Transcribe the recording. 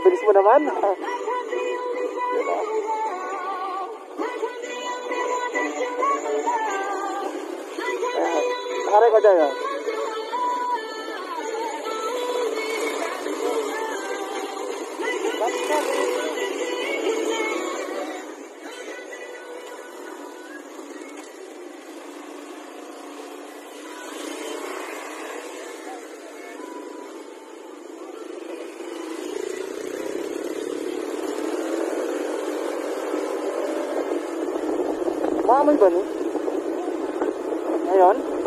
bilis mo naman. diba? Ayan. Nakarecord tayo. Maamoy ba ni? Ngayon?